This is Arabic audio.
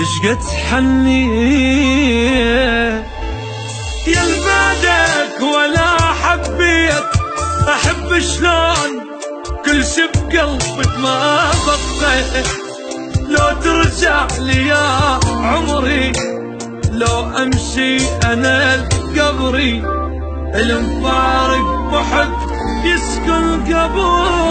شقد حنيت يا البعدك ولا حبيت أحب شلون كل شي بقلبك ما بقيت لو ترجع لي يا عمري لو أمشي أنا لقبري المفارق وحد يسكن قبري